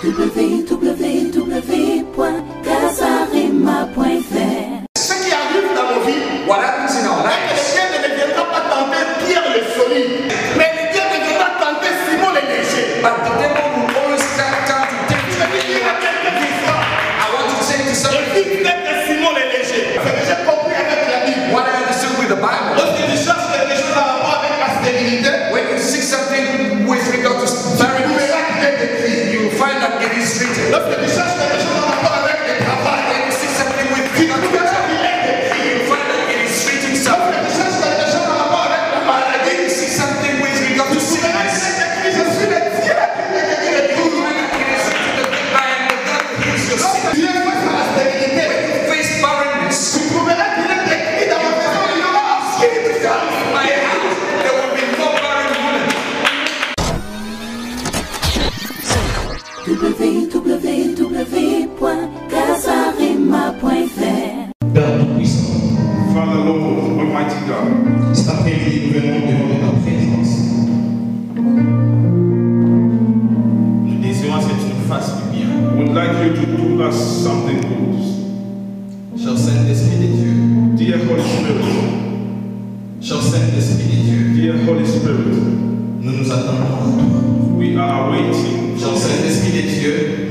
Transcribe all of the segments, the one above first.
Dupla vem.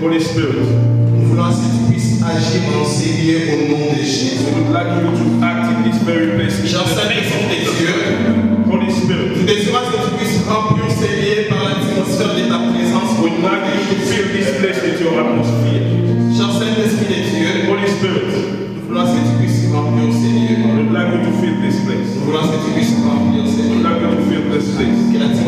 Holy Spirit. Nous voulons que tu puisses agir au nom de Jésus. We would like you to act in this very place. J'enseigne le des. Holy Spirit. Nous désirons que tu puisses remplir par l'atmosphère de ta présence. We would like you to fill this place. J'enseigne l'esprit des Nous voulons que tu puisses remplir. We would like you to fill this place. Nous voulons que tu puisses remplir. We would like you to fill this place.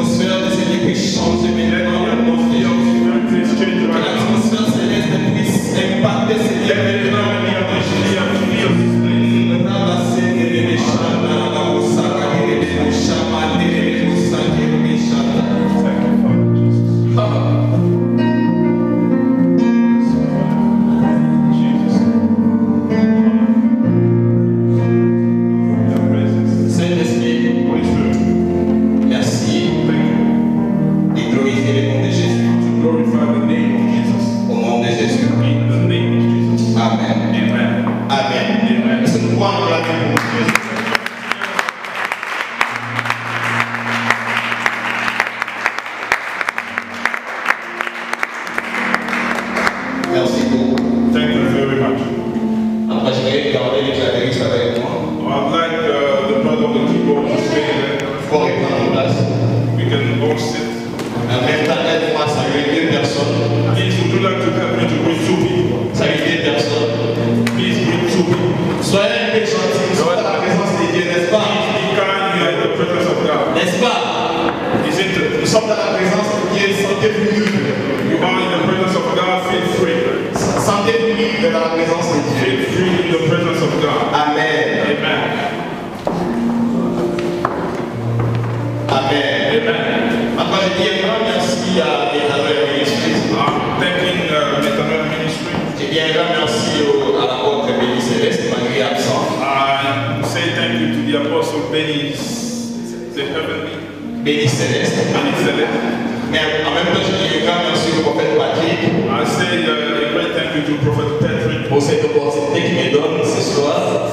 Mais en même temps, je dis quand même sur le prophète Patrick. I say a great thank you to Prophet Patrick. Pour cette opportunité.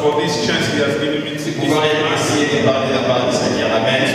For this chance he has given me to et parler de la du Seigneur. Amen.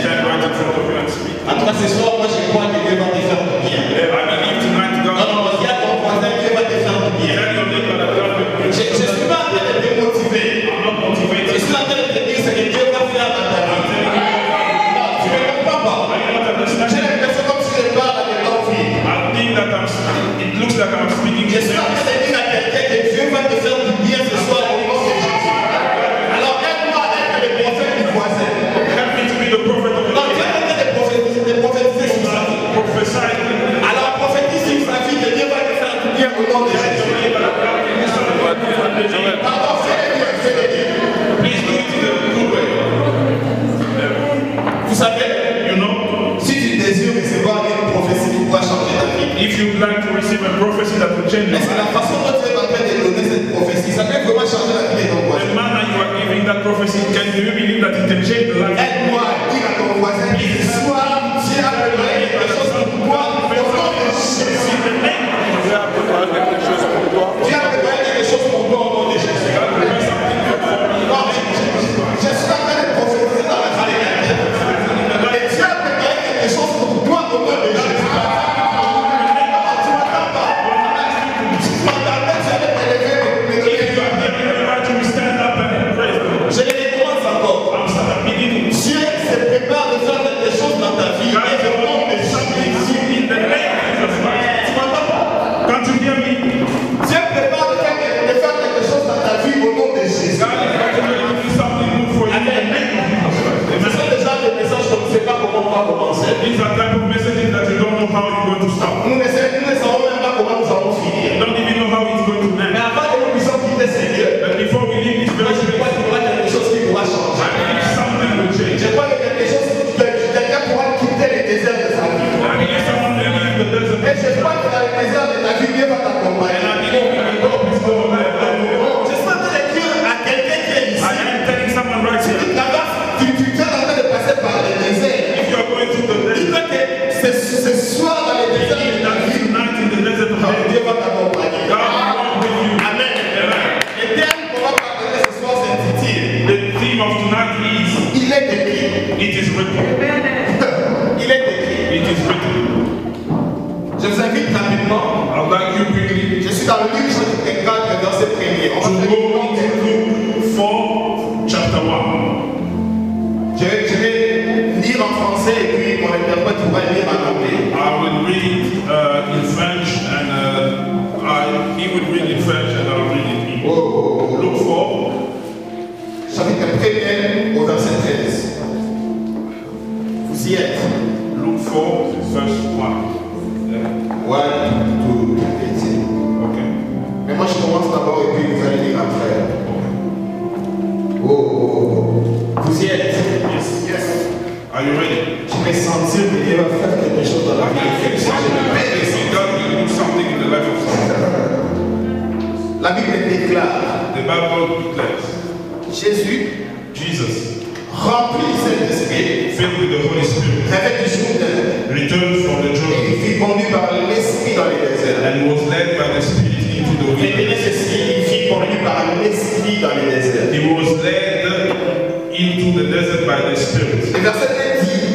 into the desert by the Spirit. Et verset 2 dit,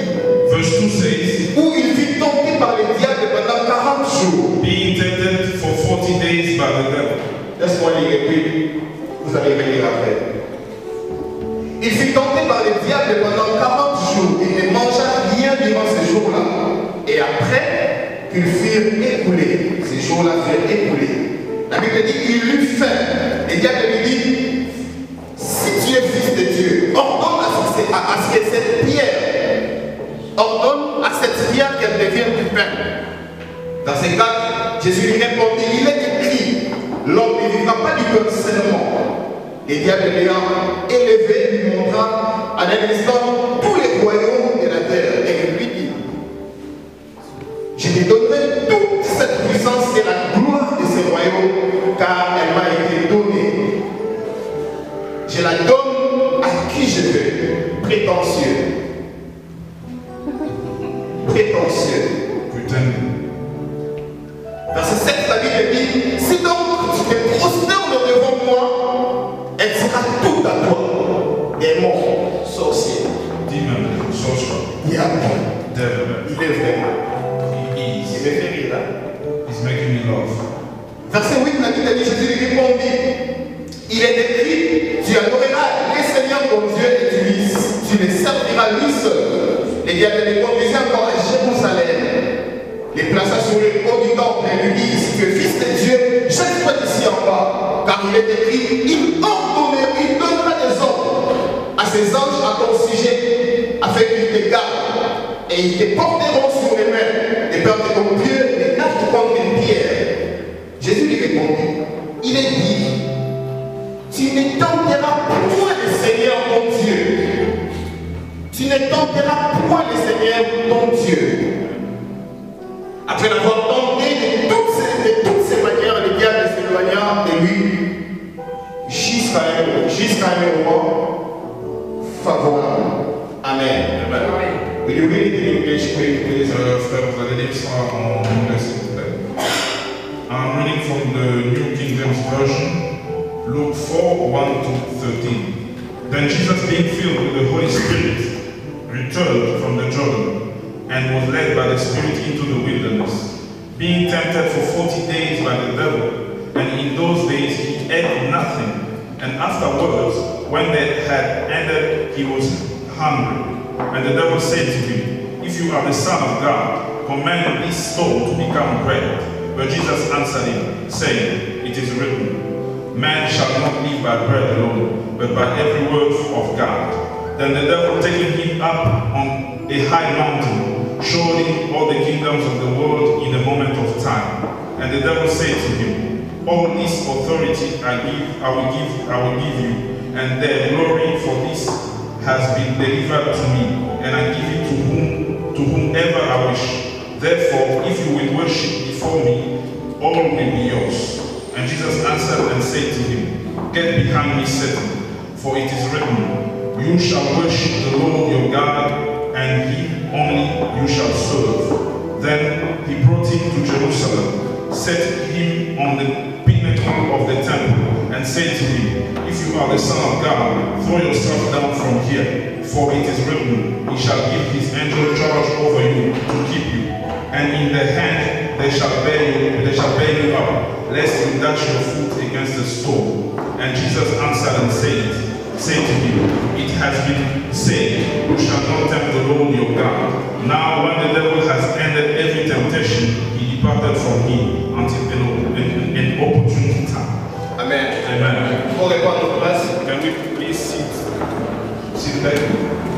Verse 2 says, où il fut tenté par le diable pendant 40 jours. Being tempted for 40 days by the devil. Laisse-moi lire et puis vous allez venir après. Il fut tenté par le diable pendant 40 jours. Il ne mangea rien durant ces jours-là. Et après qu'ils furent écoulés, ces jours-là furent écoulés. La Bible dit, il eut faim. Le diable lui dit, Parce que cette pierre ordonne à cette pierre qu'elle devienne du pain. Dans ce cas, Jésus lui répondit, il est écrit, l'homme ne vivra pas du pain seulement. Et diable l'ayant élevé lui montra en un instant tous les royaumes de la terre. Et il lui dit, je te donnerai tout Primalus, les diacres conduisaient encore à Jérusalem, les plaça sur le haut du temple et lui dit, si tu es fils de Dieu, jette-toi d'ici en bas, car il est écrit, il ordonnera, il donnera des ordres à ses anges à ton sujet, afin qu'ils te gardent, et ils te porteront sur les mains, les peur de ton Dieu les nappes contre une pierre. Jésus lui répondit, il est dit, tu ne tenteras point le Seigneur tu ne tenteras point le Seigneur, ton Dieu. Command this stone to become bread. But Jesus answered him, saying, It is written, Man shall not live by bread alone, but by every word of God. Then the devil taking him up on a high mountain, showed him all the kingdoms of the world in a moment of time. And the devil said to him, All this authority I give, I will give, I will give you, and their glory for this has been delivered to me, and I give it to whom to whomever I wish. Therefore, if you will worship before me, all will be yours. And Jesus answered and said to him, Get behind me, Satan, for it is written, You shall worship the Lord your God, and he only you shall serve. Then he brought him to Jerusalem, set him on the pinnacle of the temple, and said to him, If you are the Son of God, throw yourself down from here, for it is written, He shall give his angel charge over you to keep you, and in the hand they shall bear you, they shall bear you up, lest you dash your foot against a stone. And Jesus answered and said, Say to him, It has been said, You shall not tempt the Lord your God. Now, when the devil has ended every temptation, he departed from him until an, an, opportune time. Amen. Amen. Pour répondre à notre place. Can we please sit? Sit back.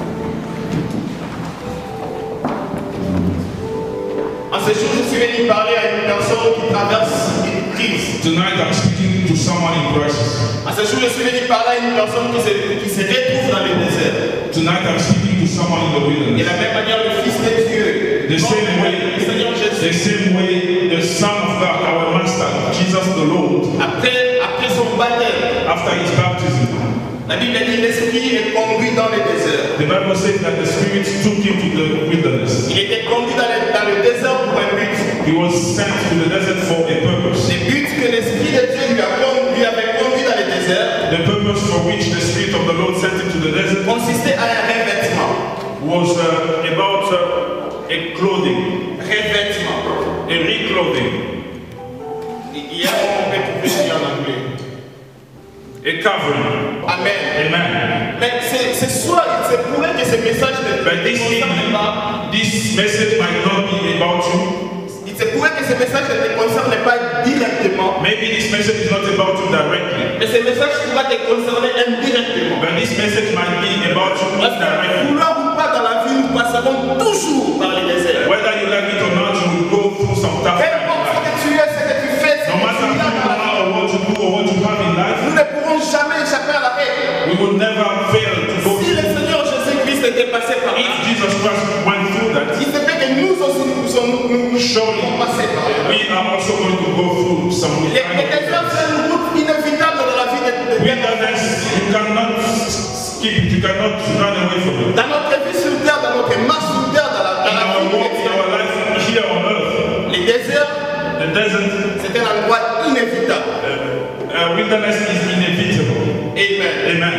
En ces jours, je suis venu parler à une personne qui traverse une crise. Tonight I'm speaking to someone in crisis. En ces jours, je suis venu parler à une personne qui se, qui se retrouve dans le désert. Tonight I'm speaking to someone in the Et de wilderness. la même manière, le Fils de Dieu, The same way, le Seigneur the same way the Son of God, our Master, Jesus the Lord, après, après son baptême, after his baptism, la Bible dit l'Esprit est conduit dans le désert. the Bible says that the Spirit took him to the wilderness. Il était conduit dans le, dans le désert pour un but. He was sent to the desert for a purpose. Le but que l'Esprit de Dieu lui, a conduit- lui avait conduit dans le désert The purpose for which the Spirit of the Lord sent him to the desert consistait à un revêtement. was uh, about uh, a clothing, Revêtement. a reclothing, Il y a un trouver ici en anglais. a covering. Amen. Amen. Mais c'est c'est soit, c'est pourrait que ce message ne But this te concerne pas. this message might not be about you. Il se pourrait que ce message ne te concerne pas directement. Maybe this message is not about you directly. Mais ce message pourra te concerner indirectement. But this message might be about you indirectly. vouloir ou pas dans la vie, nous passerons toujours par les déserts. Whether you like it or not, you will go through some tough times in importe ce life. que tu es, ce que tu fais, ce No que matter tu who you are or what you do or what you have in life, nous ne pourrons jamais we will never fail to go Si le Seigneur Jésus-Christ était passé par If là, Jesus Christ went through that, il se fait que nous aussi nous sommes nous, surely passés par là. we are also going to go through some Les une route inévitable dans la vie de, de wilderness. You cannot skip. You cannot run away from it. Dans notre vie sur terre, dans notre marche sur terre, dans la, dans In la our vie chrétienne, our life here on earth, les déserts, the desert, c'est un endroit inévitable. uh, wilderness is inevitable. Amen.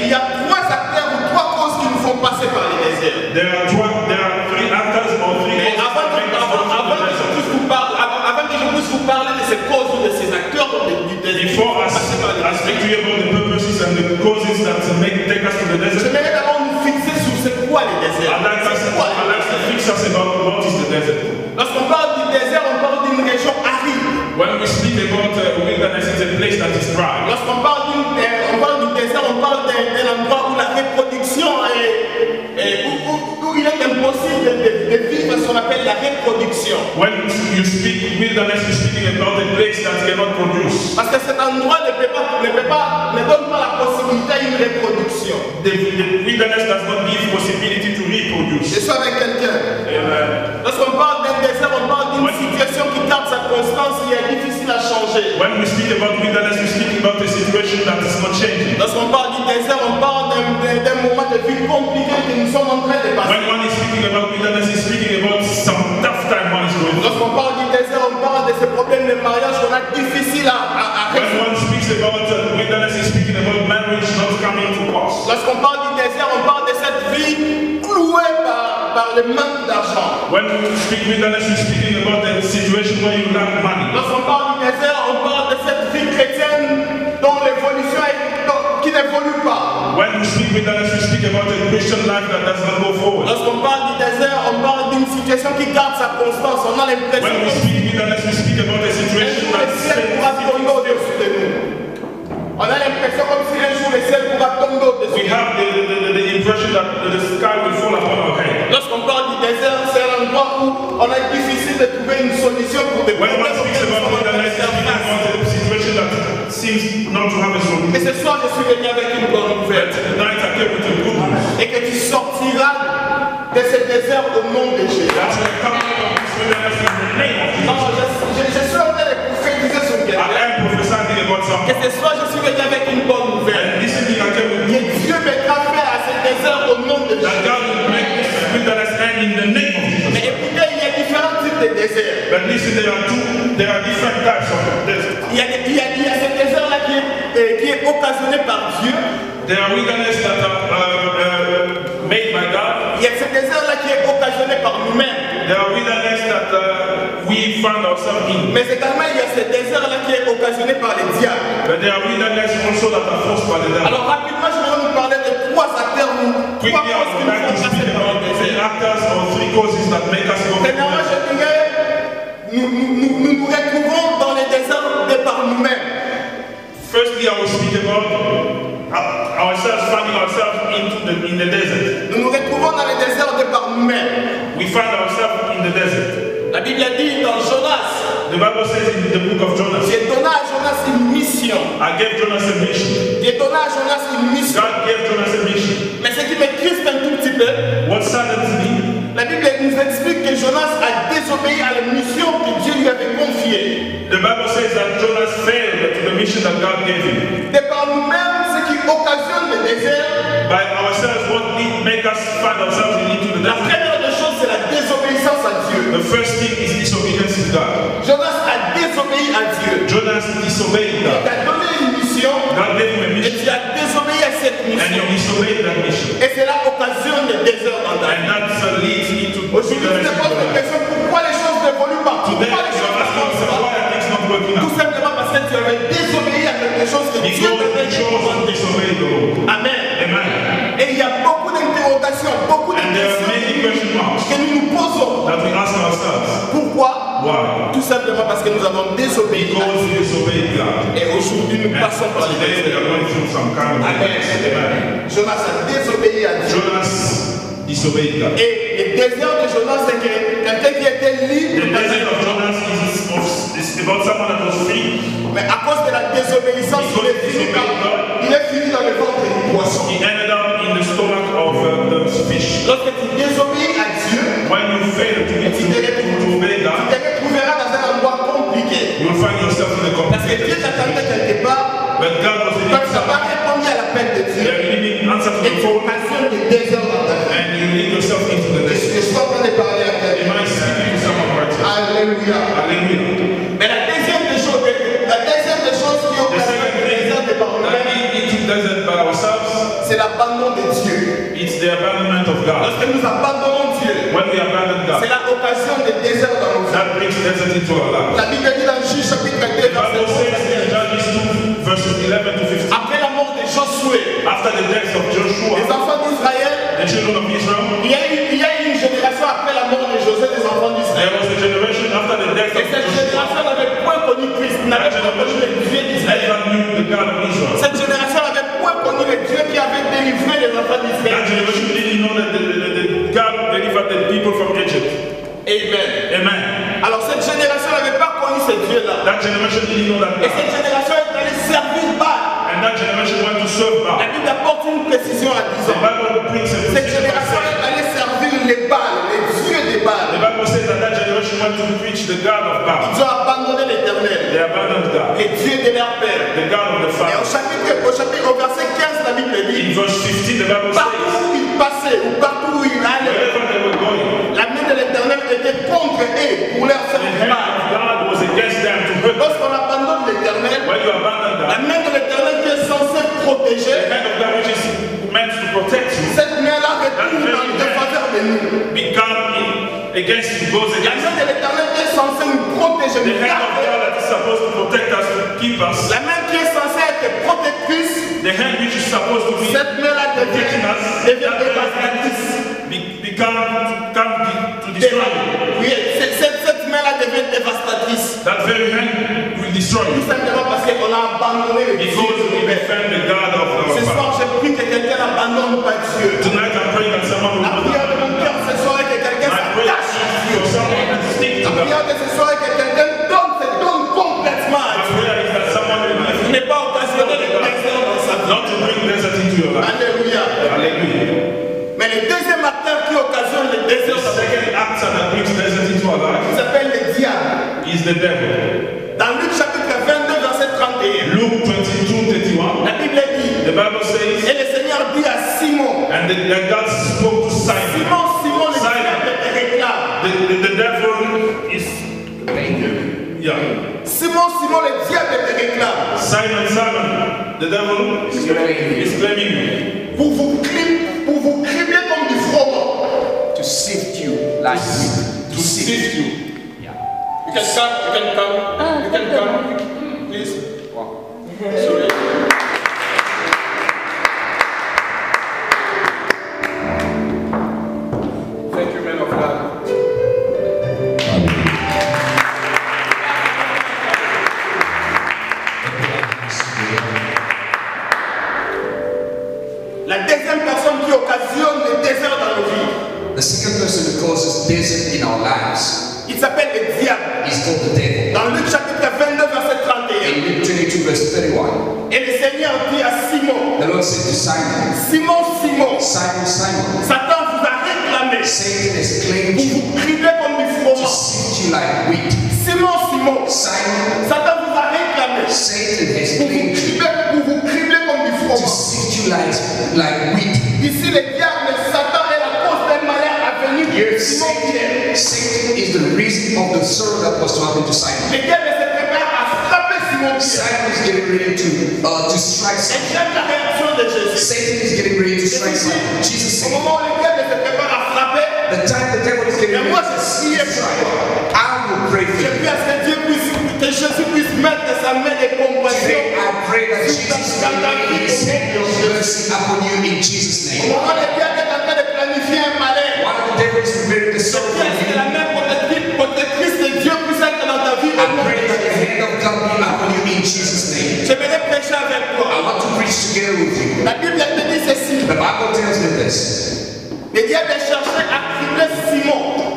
Il y a trois acteurs ou trois causes qui nous font passer par les déserts. There are two, there are three actors or three Mais avant, avant- que je puisse vous parler, avant, avant que je puisse vous parler de ces causes ou de ces acteurs du désert, qui Before font us, passer par les I speak to the purposes and the causes that make take us to the desert. J'aimerais d'abord nous fixer sur c'est quoi les déserts. I'd like us, C'est quoi I'd les like to déserts fix us about what is the desert. Lorsqu'on parle du désert, on parle d'une région aride. When we speak about uh, wilderness, it's a place that is dry. Lorsqu'on parle, d'une- euh, on parle on parle d'un endroit où la reproduction est, est- où il est impossible de, de- de vivre ce qu'on appelle la reproduction. When you speak wilderness, you're speaking about a place that cannot produce. Parce que cet endroit ne peut pas, ne peut pas, ne donne pas la possibilité à une reproduction. The, the wilderness does not give possibility to Je reproduce. suis avec quelqu'un. Amen. Lorsqu'on parle d'un désert, on parle d'une situation qui garde sa constance et est difficile à changer. When we speak about wilderness, we're speaking about a situation that is not changing. Lorsqu'on parle du désert, on parle d'un moment de vie compliqué que nous sommes en train de passer. When one is speaking about wilderness, he's speaking about some tough time one is going through. Lorsqu'on parle du désert, on parle de ces problèmes de mariage qu'on a difficiles à, à, When one speaks about uh, wilderness, he's speaking about marriage not coming to pass. Lorsqu'on parle du désert, on parle de cette vie clouée par, par le manque d'argent. When we speak wilderness, we're speaking about the situation where you lack money. Lorsqu'on parle du désert, on parle de cette vie chrétienne dont l'évolution est, dont- qui n'évolue pas. When we speak wilderness, we speak about a Christian life that parle du désert, on parle d'une situation qui garde sa constance. On a l'impression que le ciel pourra tomber au-dessus de nous. On a l'impression comme si un jour le ciel pourra tomber au-dessus we de nous. have the, the, the, the impression that the sky will fall upon our head. Lorsqu'on parle du désert, c'est un endroit où on a difficile de trouver une solution pour des When problèmes seems not to have a Et solution. ce soir, je suis venu avec une bonne nouvelle. Tonight I came with a good news. Et que tu sortiras de ce désert au nom de Jésus. Non, je, je- je suis en train de prophétiser sur quelqu'un. Que ce soir, je suis venu avec une bonne nouvelle. Que. Dieu mettra fin à ce désert au nom de Jésus. Mais écoutez, il y a différents types de déserts. But listen, there are two, there are different types of. Il y a, il y a, il y a ce désert-là qui est, euh, qui est occasionné par Dieu. There are wilderness that are uh, uh, made by God. Il y a ce désert-là qui est occasionné par nous-mêmes. There are wilderness that uh, we find ourselves in. Mais également, il y a ce désert-là qui est occasionné par les diables. But there are wilderness also that are forced by the devil. Alors rapidement, je vais vous parler de trois acteurs ou trois causes qui nous font passer par le désert. actors or three causes that make us go Premièrement, je dirais, nous nous, nous, nous nous retrouvons dans les déserts de par nous-mêmes. Firstly, I will speak about uh, ourselves, finding ourselves into the, in the desert. Nous nous retrouvons dans les déserts de par nous-mêmes. We find ourselves in the desert. La Bible dit dans Jonas, The Bible says in the book of Jonas, j'ai donné à Jonas une mission. I gave Jonas a mission. J'ai donné à Jonas une mission. God gave Jonas a mission. Mais ce qui me triste un tout petit peu, What saddens me, la Bible nous explique que Jonas a désobéi à la mission que Dieu lui avait confiée. the Bible says that Jonas failed to the mission that God gave him. De par nous-mêmes, qui occasionne le désert, By ourselves, what need make us find ourselves in into the la première des choses, c'est la désobéissance à Dieu. The first thing is disobedience to God. Jonas a désobéi à Dieu. Jonas disobeyed Il God. t'a donné une mission God gave him a et mission, tu as désobéi à cette and mission. he disobeyed that mission. Et cela occasionne le désert dans ta And vie. that uh, leads into Aujourd'hui, tu te la question pourquoi les choses n'évoluent pas? Today, Pourquoi les you're choses asking n'avancent yourself, pas Tout out? simplement parce que tu avais désobéi à quelque chose que Dieu Lord. Amen. Amen. Et il y a beaucoup d'interrogations, beaucoup de questions que nous nous posons. Pourquoi? Tout simplement parce que nous avons désobéi à. Et aujourd'hui, nous passons par les Amen. Jonas a désobéi à Dieu. Jonas God. Et le désir de Jonas, c'est que quelqu'un qui était libre, mais à cause de la désobéissance, il est fini, dans- il est fini dans le ventre du poisson. He ended up in the stomach of uh, the fish. Lorsque tu désobéis à Dieu, When you fail to, to, to, to obey tu te retrouveras dans un endroit compliqué. you will find yourself in a Parce que Dieu t'attendait quelque part, But God was in quand tu n'as pas répondu à l'appel de Dieu, et tu déserts dans ta vie. and you lead yourself into the Je desert. je suis en train de parler à Am quelqu'un. I speaking to someone right here? Alléluia. Hallelujah. Mais la deuxième des choses, la deuxième des choses qui The second thing by ourselves, c'est l'abandon de Dieu. it's the abandonment of God. Lorsque nous abandonnons Dieu, When we abandon c'est la occasion de désert dans nos vies. that brings desert into our. La Bible dit dans Juge chapitre 2, The verset Bible 11 says in Judges 2, verses 11 to 15, Après la mort de Josué, after the death of les Joshua, enfants d'Israël, the children of Israel, il y, a eu, il y a une génération après la mort de Josué des enfants d'Israël. there was a generation after the death Et of cette Joshua génération n'avait point connu Christ, n'avait that pas connu le Dieu d'Israël. Cette génération n'avait point connu le Dieu qui avait délivré les enfants That d'Israël. generation didn't know that the, the, the, the God delivered the people from Egypt. Amen. Amen. Alors cette génération n'avait pas connu ce Dieu-là. That generation didn't know that Et God. cette génération that generation went to serve La. Bible apporte une précision à 10 The ans. Bible brings a Cette génération allée servir les Baal, les dieux des The Baal. Bible says that that generation went to preach the God of Baal. Ils ont abandonné l'éternel, They abandoned God, les dieux de leur père. the God of the Et au chapitre, au chapitre, au verset 15, la Bible In dit, verse 15, the Bible partout says, against La main de l'éternel qui est censée nous protéger, nous La main qui est censée être protectrice, the hand which is supposed to be cette main-là devient, dévastatrice. be- become, come be- to destroy you. Oui, cette, main-là devient dévastatrice. That very hand will destroy Tout simplement parce qu'on a abandonné le Dieu Because de we nos pères. defend the God of our Ce Father. soir, je prie que quelqu'un n'abandonne pas Dieu. Tonight I'm praying that someone will Est que quelqu'un donne, se donne complètement à Dieu. n'est pas occasionné de désert dans sa vie. Alléluia. Hallelujah. Mais le deuxième acteur qui occasionne le il s'appelle le diable. is the devil. Dans Luc chapitre 22, verset 31, Luke 22, 31. la Bible dit, The Bible says, et le Seigneur dit à Simon, and the, that God spoke to Simon. Simon, yeah. Simon, Simon, le diable te réclame. Simon, Simon, the devil is claiming you Pour vous cribler, pour vous cribler comme du froment. to sift you like wheat. to sift you. You can come, you can come, you can come, please. Sorry.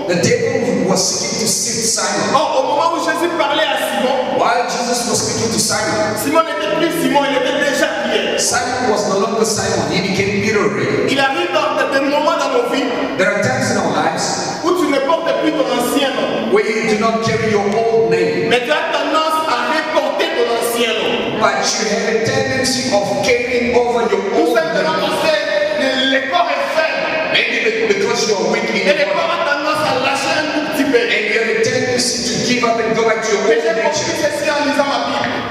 The devil was seeking to sift Simon. Or, au moment où Jésus parlait à Simon, While Jesus was speaking to Simon, Simon n'était plus Simon, il était déjà Pierre. Simon was no longer Simon, he became Peter already. Il arrive dans des moments dans nos vies There are times in our lives où tu ne portes plus ton ancien nom. where you do not carry your old name, Mais tu as tendance à reporter ton ancien nom. but you have a tendency of carrying over your old name. le, corps est faible. Maybe because you are weak in Et le your corps body, a tendance à lâcher un peu. And you have a tendency to give up and go back to your old nature.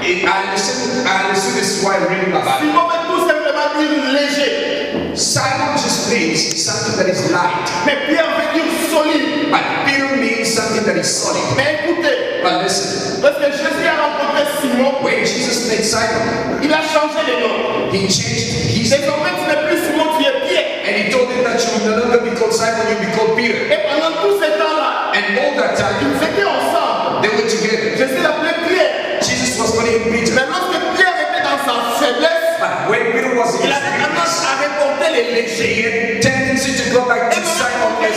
I understand, I this is why I'm reading. Simon just means something that is light, Mais Pierre veut dire solide. but Peter means something that is solid. Mais écoutez, But listen, when Jesus met Simon, il a changé de nom. he changed his Pierre. and he told him that you will no longer be called Simon, you'll be called Peter. Et pendant tout ce temps-là, And all that time, ils étaient ensemble. they were together. Jésus l'appelait Pierre. Jesus was calling him Peter. Mais lorsque Pierre était dans sa faiblesse, But when Peter was in il his avait tendance à reporter les légers. he had tendency to go back to Simon as.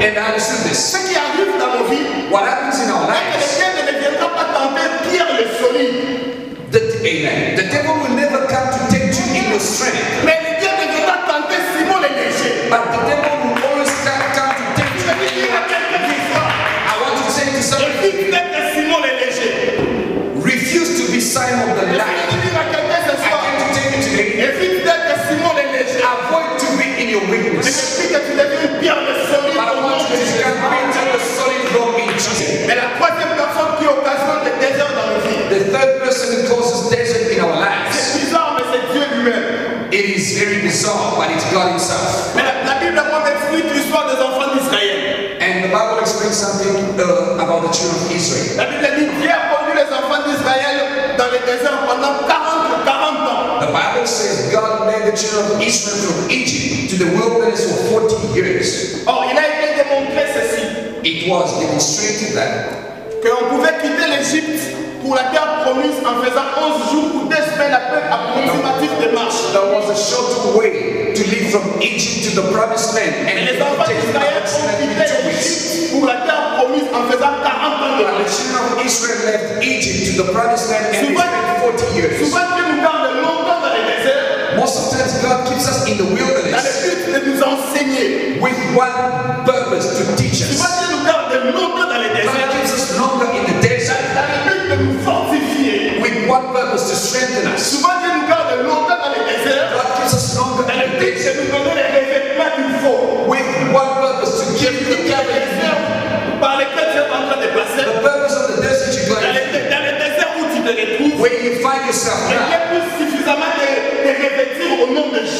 And I understood this. Ce qui arrive dans nos vies, What happens in our lives, ne viendra pas tenter Pierre le solide. the, amen. The devil will never come to tempt you in your strength. Very bizarre, but it's God Himself. Mais la, la Bible moi m'explique l'histoire des enfants d'Israël. And the Bible uh, about the children of Israel. La Bible dit Dieu a conduit les enfants d'Israël dans le désert pendant 40, 40 ans. The Bible says God led the children of Israel from Egypt to the wilderness for 40 years. Or, il a été démontré ceci It was demonstrated that qu'on pouvait quitter l'Égypte pour la terre promise en faisant 11 jours ou 2 semaines à peu approximatif de marche. there was a short way to leave from Egypt to the promised land, and les enfants d'Israël ont quitté l'Égypte pour la terre promise en faisant 40 ans de the children of Israel left Egypt to the promised land and spent 40 years. Souvent Dieu nous garde longtemps dans les déserts Most of the times God keeps us in the dans le wilderness but de nous enseigner. with one purpose to teach us. Souvent Dieu nous garde yourself now.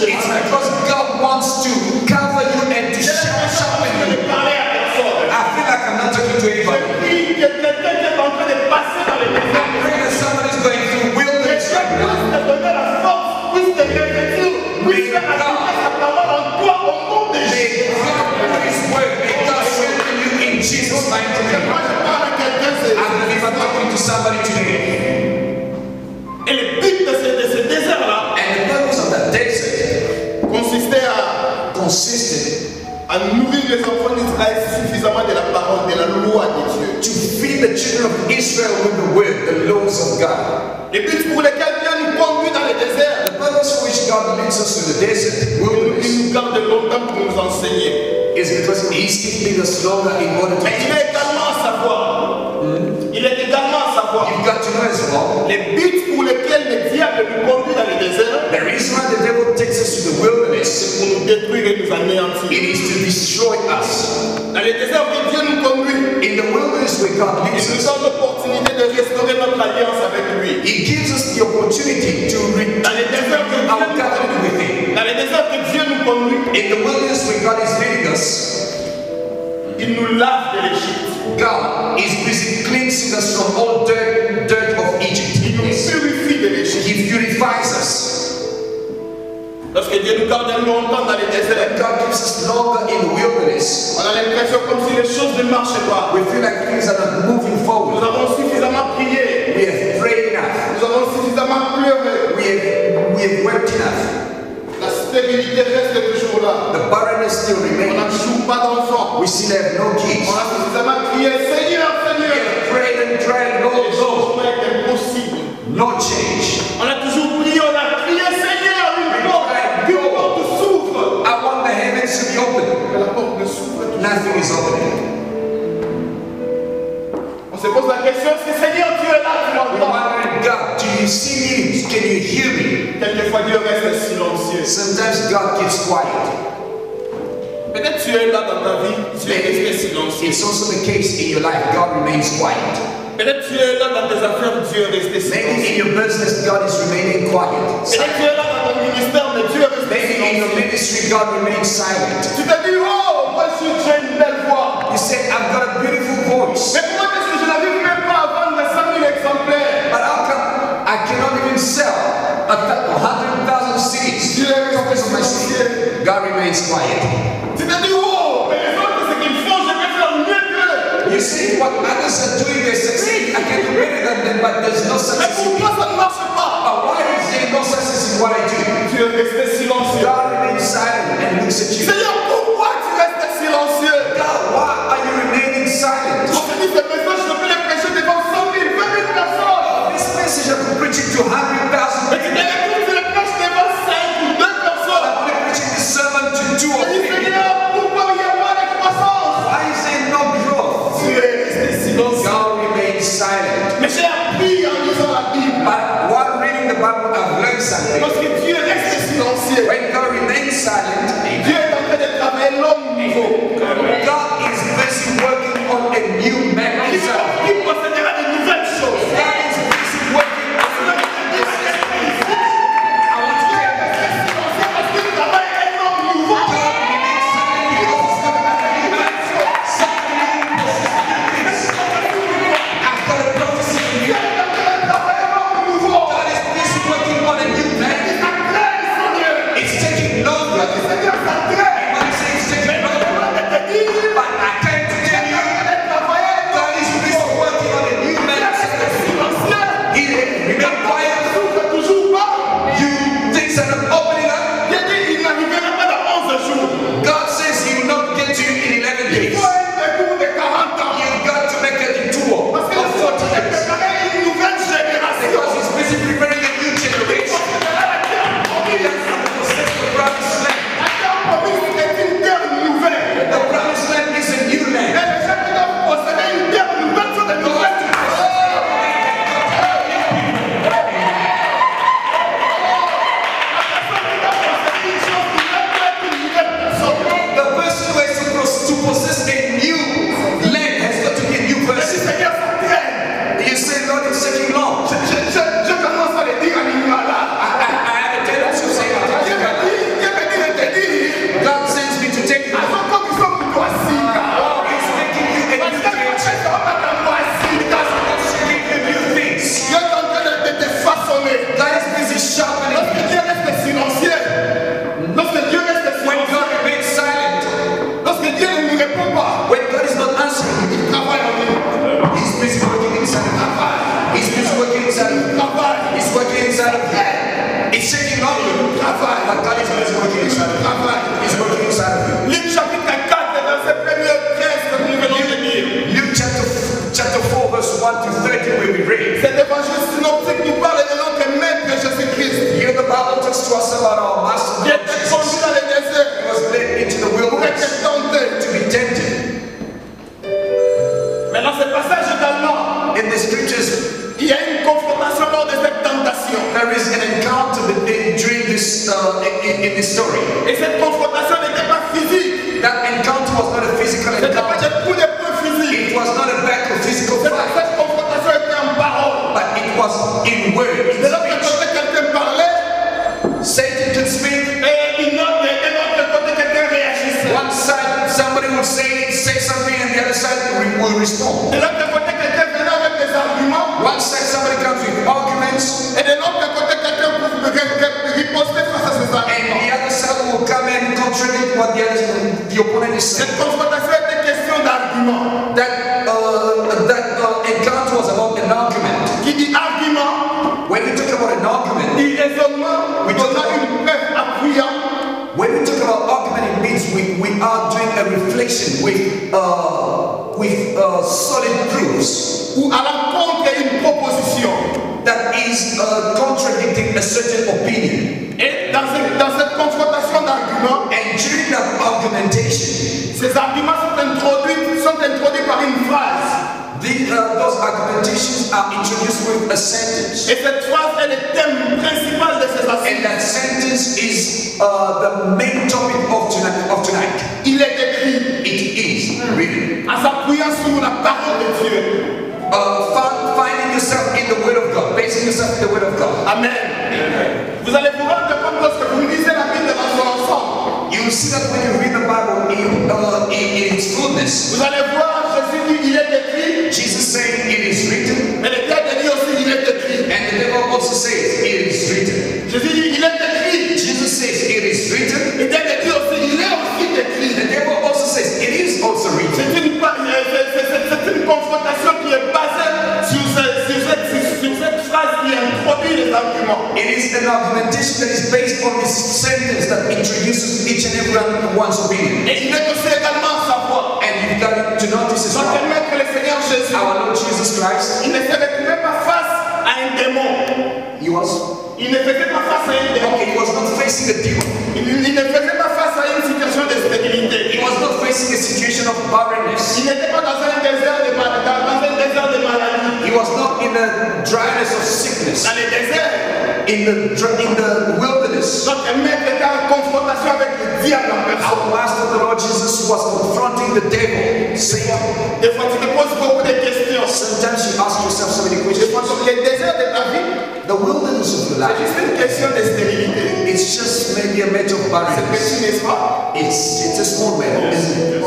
It's because God wants to cover you and to sharpen you. I feel like I'm not talking to anybody. I pray that somebody's going through wilderness right now. May God, may God praise word, may God strengthen you in Jesus' mighty name. I believe I'm talking to somebody today. À, consisted à nourrir les enfants d'Israël suffisamment de la parole, de la loi de Dieu. to feed the children of Israel with the word, the laws of God. Le but pour lequel Dieu nous conduit dans le désert, The purpose for which God leads us to the desert, il wilderness, nous garde longtemps pour nous enseigner. is because He's keeping us longer in order to it is to destroy us. Dans le désert que Dieu nous conduit, In the wilderness where God il leads nous us, donne l'opportunité de restaurer notre alliance avec lui. He gives us the opportunity to re- Dans le désert que Dieu our covenant with Him. Dans le désert que Dieu nous conduit, In the wilderness where God is leading us, il nous lave de l'Égypte. God is busy cleansing us from all Dieu nous garde longtemps dans le désert, When God keeps us longer in the wilderness, on a l'impression comme si les choses ne marchaient pas. we feel like things are not moving Nous forward. avons suffisamment prié. We have prayed enough. Nous avons suffisamment pleuré. We have, we have wept enough. La stérilité reste toujours là. The barrenness still On remains. n'a toujours pas d'enfants. We still have no kids. On a suffisamment crié Seigneur, We Seigneur. have prayed and tried, Lord, Lord. impossible. No change. On a question, Seigneur, tu es là, tu m'entends God, do you see me? Can you hear me? Quelquefois Dieu reste silencieux. Sometimes God keeps quiet. Peut-être tu es là dans ta vie, tu es resté silencieux. It's also the case in your life. God remains quiet. Peut-être tu es là dans tes affaires, Dieu est resté Maybe in your business, God is remaining quiet. Peut-être tu es là dans ton ministère, mais Dieu est resté Maybe in your ministry, God remains silent. Tu te dis, oh, moi je suis- une belle voix. You said, I've got a beautiful voice. Mais pourquoi God, we can sell a 100,000 seats CDs. Copies of my CD. God remains quiet. You see, what others are doing, they succeed. I can do better than them, but there's no success. But why is there no success in what I do? God remains silent and looks at you. God, why are you remaining silent? 5 to 2 personnes. I'm only preaching this sermon to two with uh, with uh, solid proofs ou à l'encontre d'une proposition. that is uh, contradicting a certain opinion. Et dans cette, dans cette confrontation d'arguments, And during that argumentation, ces arguments sont introduits, sont introduits par une phrase. the, uh, those argumentations are introduced with a sentence. Et cette phrase est le thème principal de ces And that sentence is uh, the main topic of tonight. Of tonight. Il est écrit It written. en s'appuyant sur la parole de Dieu. Uh, fi- finding yourself in the Word of God, basing yourself in the Word of God. Amen. Vous allez vous rendre compte lorsque vous lisez la Bible dans son ensemble. You will see that when you read the Bible in, uh, in, in its fullness, Vous allez voir Jésus dit il est écrit, Jesus saying it is written, mais le diable dit aussi il est écrit. and the devil also says it is written. Jésus dit il est écrit. Jesus says it is written, It is an argumentation that is based on this sentence that introduces each and every one's opinion. Et il aussi également savoir. And you've got to notice as well, maître le Seigneur Jésus, our Lord Jesus Christ, il ne se retrouvait pas face à un démon. he was Il ne faisait pas face à un démon. okay, he was not facing a demon. Il, il ne faisait pas face à une situation de stérilité. He was not facing a situation of barrenness. Il n'était pas dans un désert de dans un désert de maladie. He was not in a dryness of sickness. Dans le désert, In the in the wilderness, notre maître était en confrontation avec le diable en personne. our Master, the Lord Jesus, was confronting the devil, Satan. Des fois, tu te poses beaucoup de questions. Sometimes you ask yourself so many Des questions. fois, sur le désert de ta vie, The wilderness of your c'est life, juste une question de stérilité. it's just maybe a matter of C'est petit, n'est-ce pas It's it's a small matter, isn't it?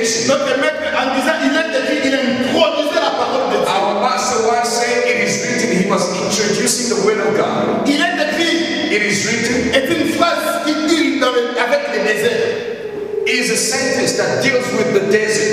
Confrontation, notre maître, en disant il est écrit, il introduisait la parole de Dieu. our Master was saying it is written. He was introducing the word of God. Il est écrit It is written. est une phrase qui deal dans le- avec les déserts. It is a sentence that deals with the desert.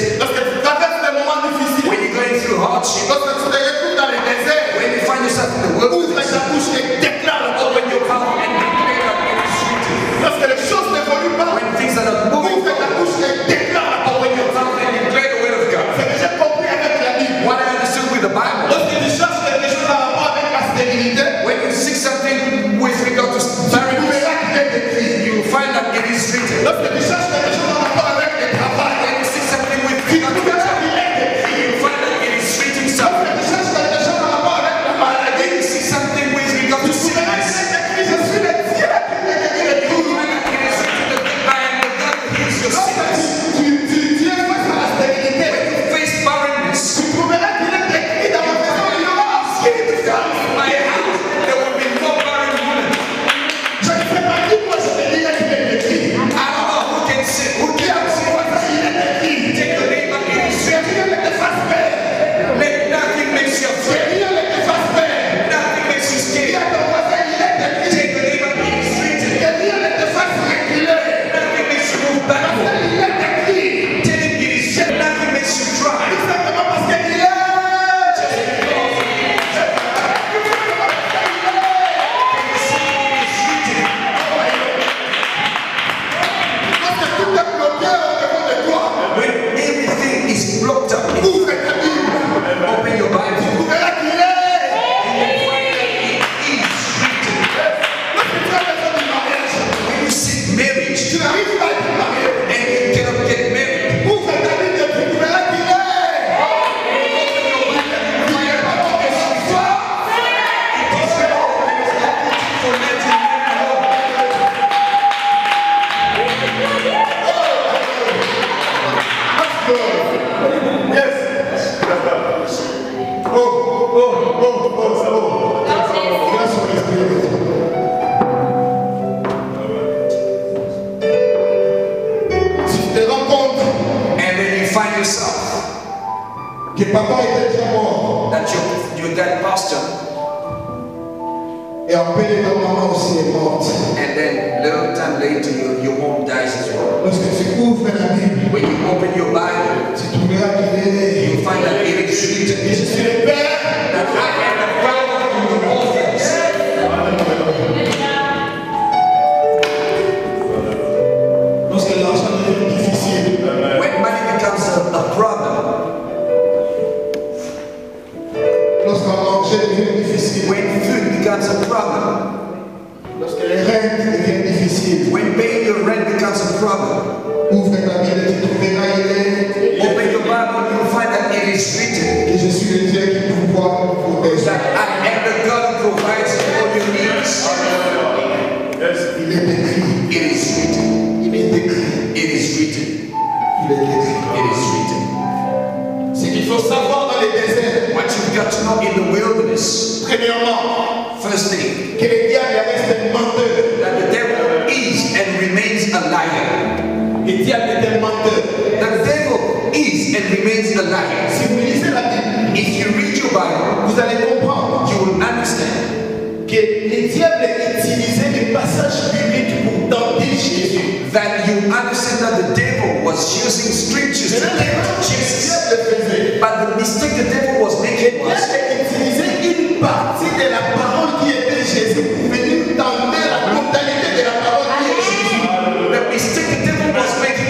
your, your dies as well. When you open your Bible, you find that it is written.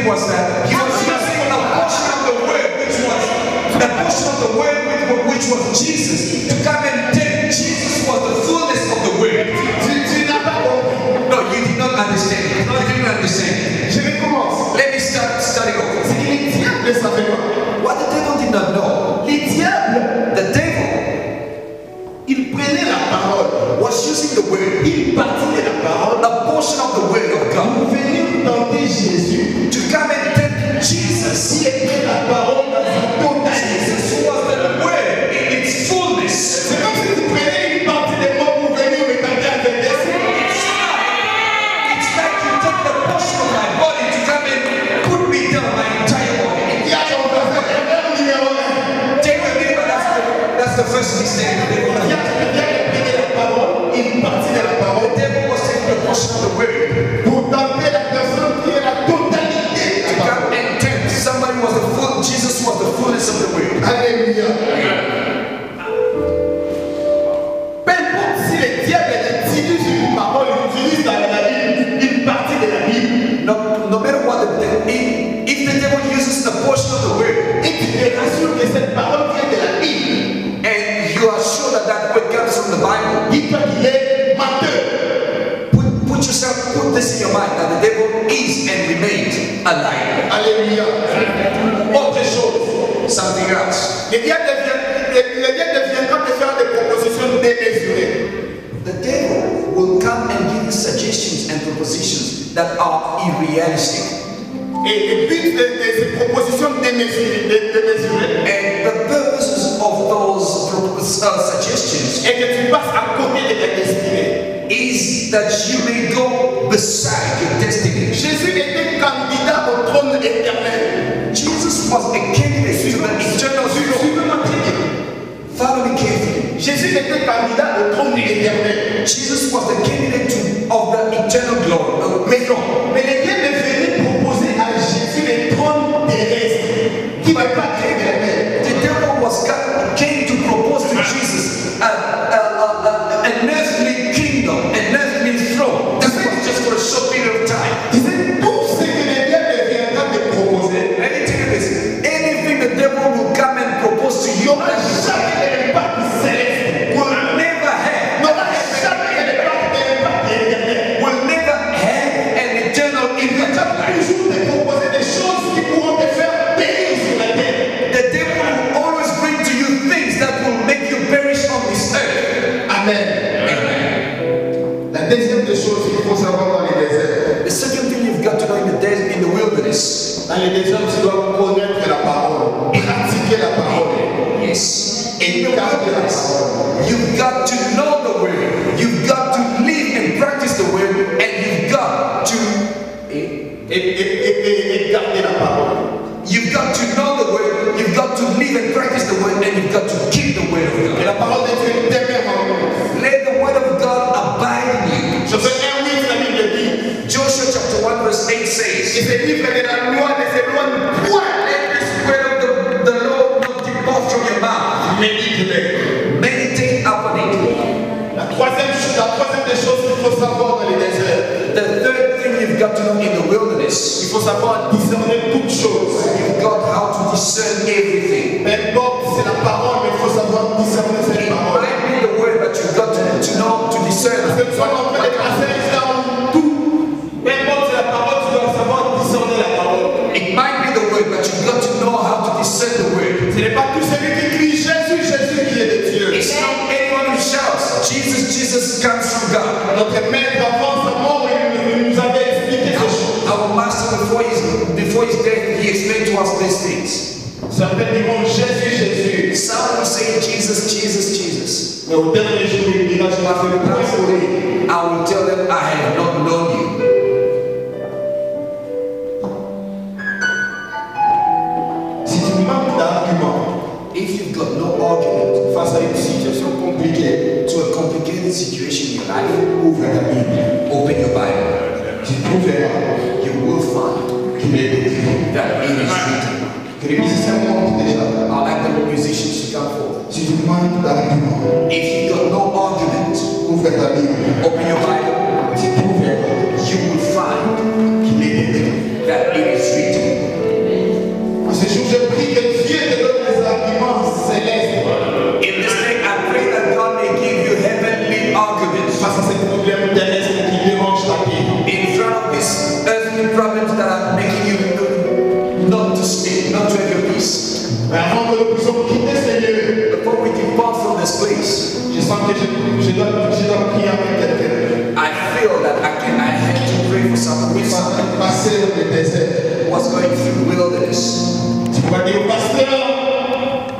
was that Le diable te faire des propositions démesurées. The devil will come and give suggestions and propositions that are unrealistic. Et, et puis ces propositions démesurées, démesurées. And the purposes of those uh, suggestions. Et que tu passes à côté de ta destinée. Is that you may go beside your destiny. Jésus était candidat au trône éternel. Jesus was a candidate to the eternal throne. Follow me carefully. Jésus était candidat au trône de. Jesus was the candidate to, of the eternal glory. Uh, In you've got to know the word. You've got to live and practice the word, and you've got to you've got to know the word. You've got to live and practice the word, and you've got to il faut savoir discerner toutes choses. you've got how to discern to these things. Certains diront Jésus, Jésus. Some will say Jesus, Jesus, Jesus. Mais au dernier jour, il dira Je le point sourire. I will tell them I have not known you. Si tu manques d'arguments If you've got no argument face à une situation compliquée, to a complicated situation in your life, ouvre ta Bible. open your Bible. Tu trouveras You will find qu'il est écrit. That it is written. Que les musiciens montent déjà. I'd like the musicians to come forward. Si tu manques d'arguments, If you've got no argument, ouvre ta Bible. open your Bible. Tu You will find qu'il est écrit. that it is written. Place, je sens que je, je dois, je dois prier avec quelqu'un. I feel that I can I have to pray for someone with Qui va someone passer le désert. who was going through wilderness. Tu pourras dire, pasteur,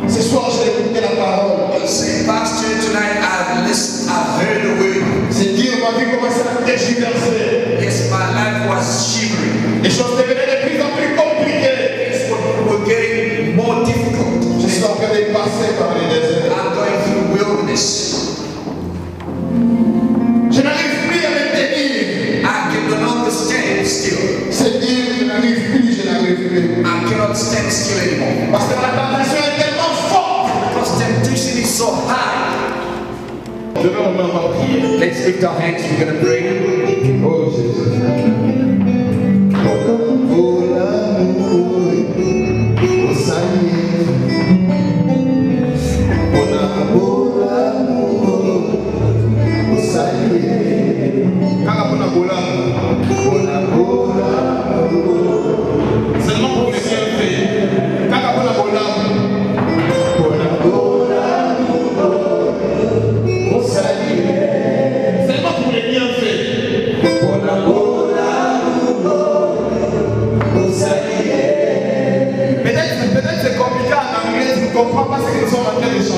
ce soir j'ai écouté la parole. You say, Pastor, tonight I've listened, I've heard the word. C'est dire, ma vie commençait à tergiverser. Yes, my life was shivering. Les choses devenaient Let's lift our hands. We're going to pray.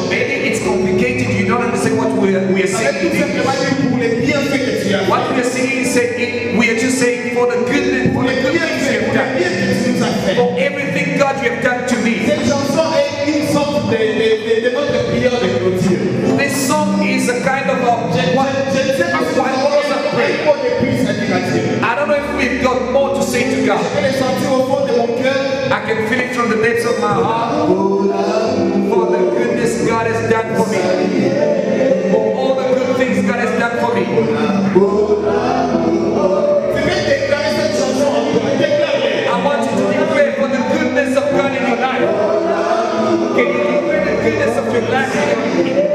Maybe it's complicated, you don't understand what we are, we are saying. What we are saying is saying, we are just saying for the goodness, for the good things you have done. For everything God you have done to me. This song is a kind of a, I don't know if we've got more to say to God. I can feel it from the depths of my heart the goodness God has done for me. For all the good things God has done for me. I want you to declare for the goodness of God in your life. Can you declare the goodness of your life?